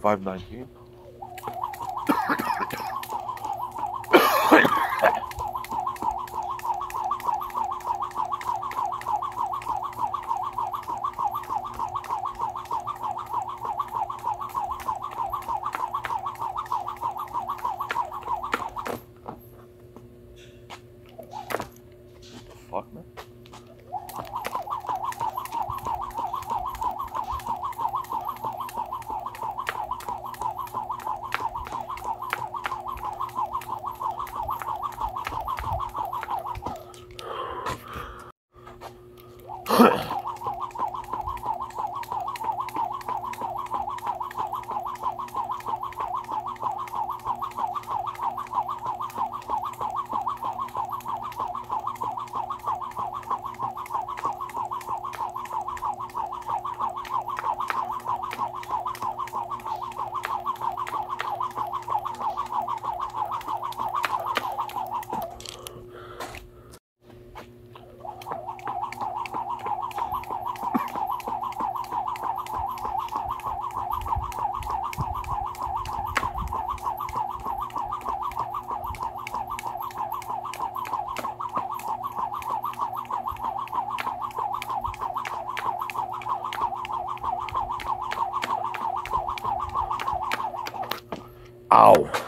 519. Man. Ow.